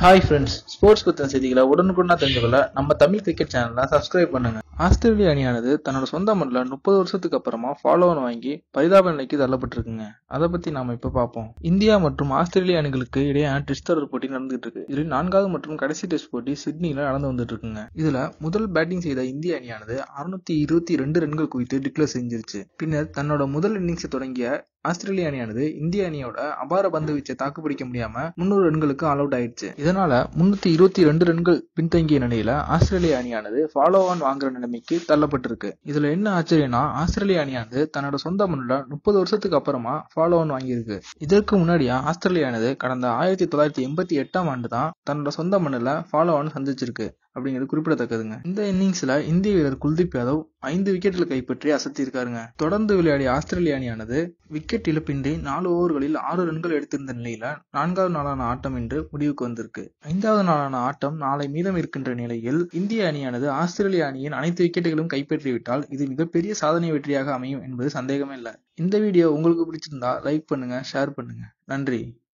Hi friends sports பற்றின செய்திகளை உடனுக்குடனா தெரிஞ்சுக்கொள்ள நம்ம தமிழ் கிரிக்கெட் சேனலை சப்ஸ்கிரைப் பண்ணுங்க. ஆஸ்திரேலிய அணியானது தன்னோட சொந்த மண்ணில் முப்பது வருஷத்துக்கு அப்புறமா ஃபாலோவன் வாங்கி பரிதாப நிலைக்கு தள்ளப்பட்டிருக்குங்க. அதை பத்தி நாம இப்ப பார்ப்போம். இந்தியா மற்றும் ஆஸ்திரேலிய அணிகளுக்கு இடையான டெஸ்ட் தொடர் போட்டி நடந்துட்டு இருக்கு. இதில் நான்காவது மற்றும் கடைசி டெஸ்ட் போட்டி சிட்னியில நடந்து வந்துட்டு இருக்குங்க. இதுல முதல் பேட்டிங் செய்த இந்திய அணியானது அறுநூத்தி இருபத்தி ரெண்டு ரன்கள் குவித்து டிக்ளேர் செஞ்சிருச்சு. பின்னர் தன்னோட முதல் இன்னிங்ஸை தொடங்கிய ஆஸ்திரேலிய அணியானது இந்திய அணியோட அபார பந்து வீச்சை தாக்குப்பிடிக்க முடியாம முன்னூறு ரன்களுக்கு ஆல் அவுட் ஆயிடுச்சு. இதனால முன்னூத்தி இருபத்தி ரெண்டு ரன்கள் பின்தங்கிய நிலையில ஆஸ்திரேலிய அணியானது ஃபாலோ ஆன் வாங்குற நிலைமைக்கு தள்ளப்பட்டிருக்கு. இதுல என்ன ஆச்சரியம்னா ஆஸ்திரேலிய அணியானது தன்னோட சொந்த மண்ணில் முப்பது வருஷத்துக்கு அப்புறமா ஃபாலோ ஆன் வாங்கியிருக்கு. இதற்கு முன்னாடியா ஆஸ்திரேலிய அணியானது கடந்த ஆயிரத்தி தொள்ளாயிரத்தி எண்பத்தி எட்டாம் ஆண்டு தான் தன்னோட சொந்த மண்ணில் ஃபாலோ ஆன் சந்திச்சிருக்கு. அப்படிங்கிறது குறிப்பிடத்தக்கதுங்க. இந்த இன்னிங்ஸ்ல இந்திய வீரர் குல்தீப் யாதவ் ஐந்து விக்கெட்டில் கைப்பற்றி அசத்தியிருக்காருங்க. தொடர்ந்து விளையாடிய ஆஸ்திரேலிய அணியானது விக்கெட் இழப்பின்றி நாலு ஓவர்களில் ஆறு ரன்கள் எடுத்திருந்த நிலையில நான்காவது நாளான ஆட்டம் இன்று முடிவுக்கு வந்திருக்கு. ஐந்தாவது நாளான ஆட்டம் நாளை மீதம் இருக்கின்ற நிலையில் இந்திய அணியானது ஆஸ்திரேலிய அணியின் அனைத்து விக்கெட்டுகளும் கைப்பற்றிவிட்டால் இது மிகப்பெரிய சாதனை வெற்றியாக அமையும் என்பது சந்தேகமே இல்லை. இந்த வீடியோ உங்களுக்கு பிடிச்சிருந்தா லைக் பண்ணுங்க ஷேர் பண்ணுங்க. நன்றி.